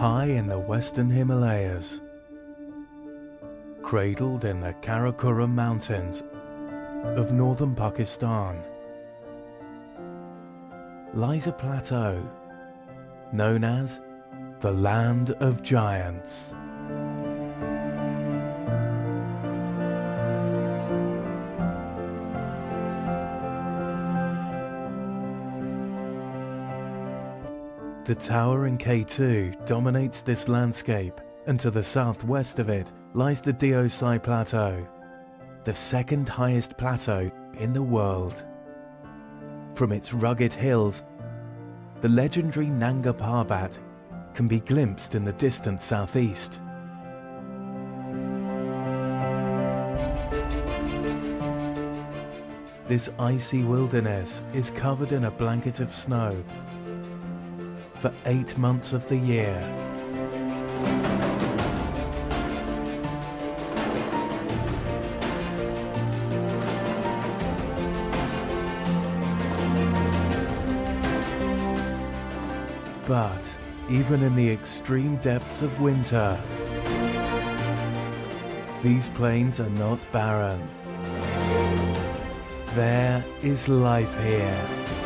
high in the western Himalayas. Cradled in the Karakoram Mountains of northern Pakistan lies a plateau known as the Land of Giants. The tower in K2 dominates this landscape, and to the southwest of it lies the Deosai Plateau, the second highest plateau in the world. From its rugged hills, the legendary Nanga Parbat can be glimpsed in the distant southeast. This icy wilderness is covered in a blanket of snow for eight months of the year. But even in the extreme depths of winter, these plains are not barren. There is life here.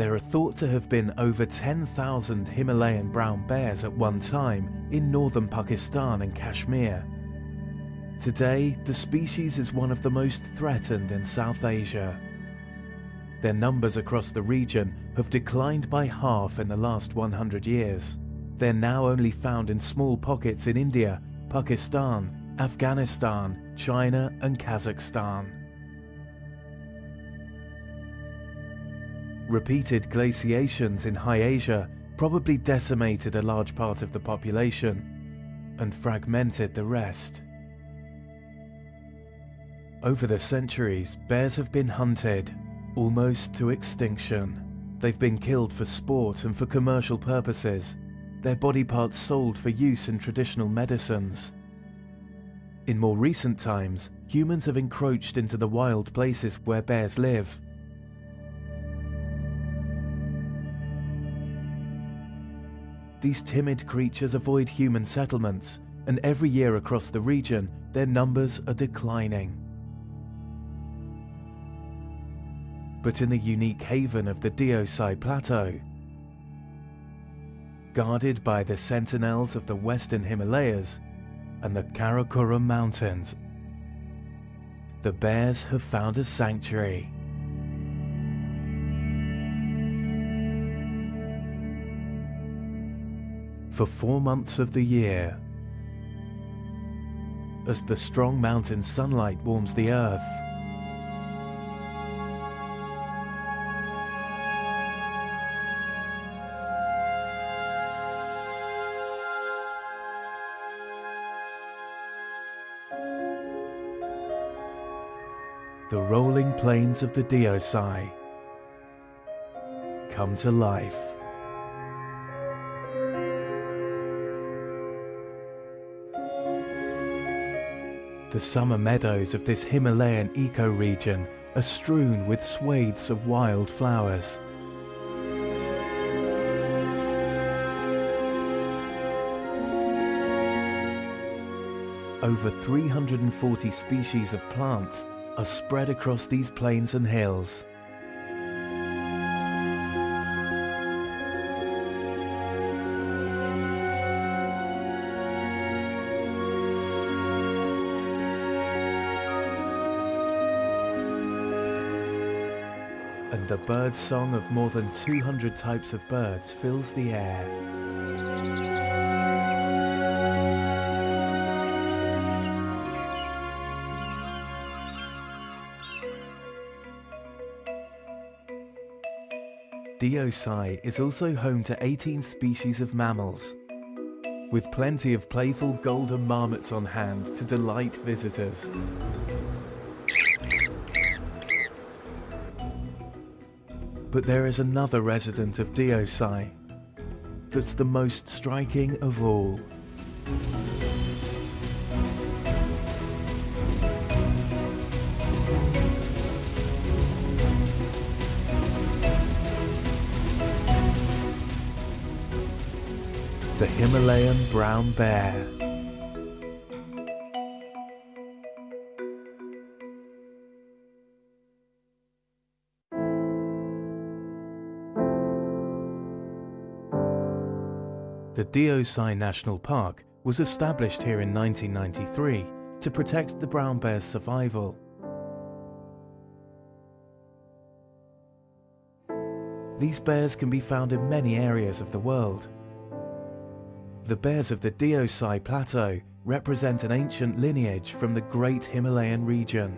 There are thought to have been over 10,000 Himalayan brown bears at one time in northern Pakistan and Kashmir. Today, the species is one of the most threatened in South Asia. Their numbers across the region have declined by half in the last 100 years. They're now only found in small pockets in India, Pakistan, Afghanistan, China, and Kazakhstan. Repeated glaciations in High Asia probably decimated a large part of the population and fragmented the rest. Over the centuries, bears have been hunted, almost to extinction. They've been killed for sport and for commercial purposes, their body parts sold for use in traditional medicines. In more recent times, humans have encroached into the wild places where bears live These timid creatures avoid human settlements, and every year across the region, their numbers are declining. But in the unique haven of the Deosai Plateau, guarded by the sentinels of the western Himalayas and the Karakoram Mountains, the bears have found a sanctuary. For four months of the year. As the strong mountain sunlight warms the earth, the rolling plains of the Deosai come to life. The summer meadows of this Himalayan ecoregion are strewn with swathes of wild flowers. Over 340 species of plants are spread across these plains and hills. And the bird song of more than 200 types of birds fills the air. Deosai is also home to 18 species of mammals, with plenty of playful golden marmots on hand to delight visitors. But there is another resident of Deosai that's the most striking of all. The Himalayan brown bear. The Deosai National Park was established here in 1993 to protect the brown bear's survival. These bears can be found in many areas of the world. The bears of the Deosai Plateau represent an ancient lineage from the Great Himalayan region.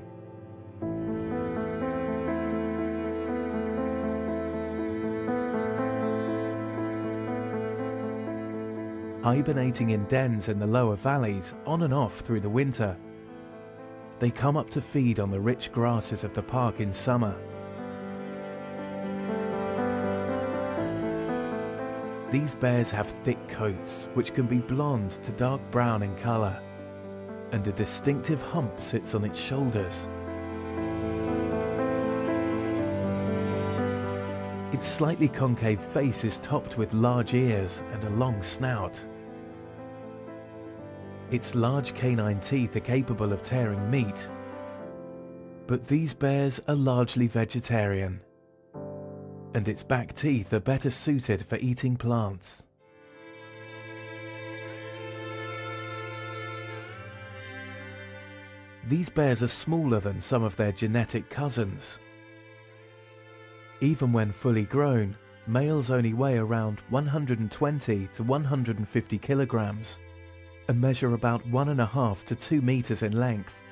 Hibernating in dens in the lower valleys on and off through the winter. They come up to feed on the rich grasses of the park in summer. These bears have thick coats which can be blonde to dark brown in colour, and a distinctive hump sits on its shoulders. Its slightly concave face is topped with large ears and a long snout. Its large canine teeth are capable of tearing meat. But these bears are largely vegetarian, and its back teeth are better suited for eating plants. These bears are smaller than some of their genetic cousins. Even when fully grown, males only weigh around 120 to 150 kilograms and measure about one and a half to two meters in length.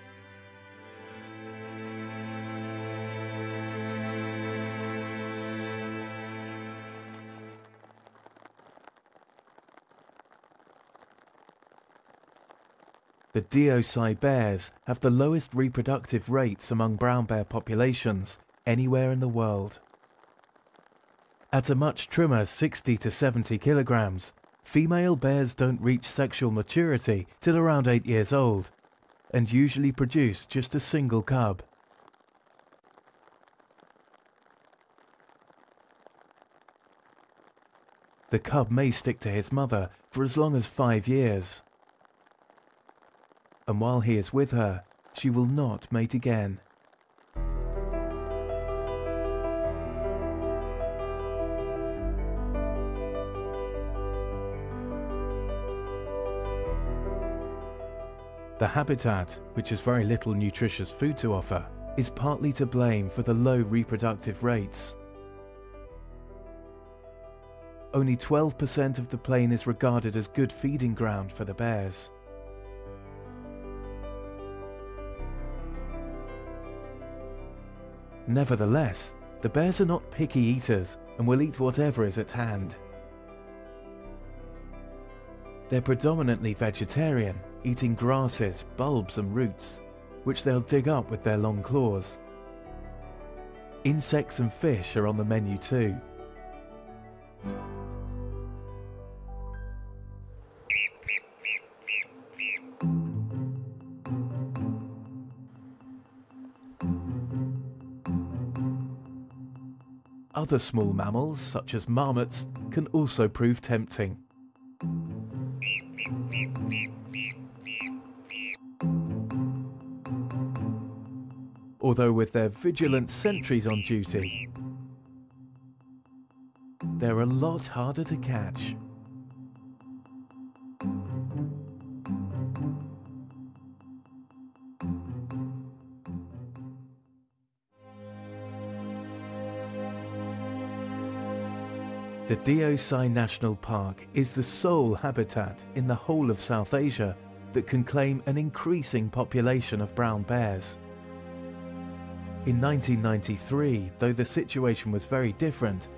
The Deosai bears have the lowest reproductive rates among brown bear populations anywhere in the world. At a much trimmer 60 to 70 kilograms, female bears don't reach sexual maturity till around 8 years old and usually produce just a single cub. The cub may stick to his mother for as long as five years. And while he is with her, she will not mate again. The habitat, which has very little nutritious food to offer, is partly to blame for the low reproductive rates. Only 12% of the plain is regarded as good feeding ground for the bears. Nevertheless, the bears are not picky eaters and will eat whatever is at hand. They're predominantly vegetarian, eating grasses, bulbs and roots, which they'll dig up with their long claws. Insects and fish are on the menu too. Other small mammals, such as marmots, can also prove tempting. Although with their vigilant sentries on duty, they're a lot harder to catch. The Deosai National Park is the sole habitat in the whole of South Asia that can claim an increasing population of brown bears. In 1993, though the situation was very different,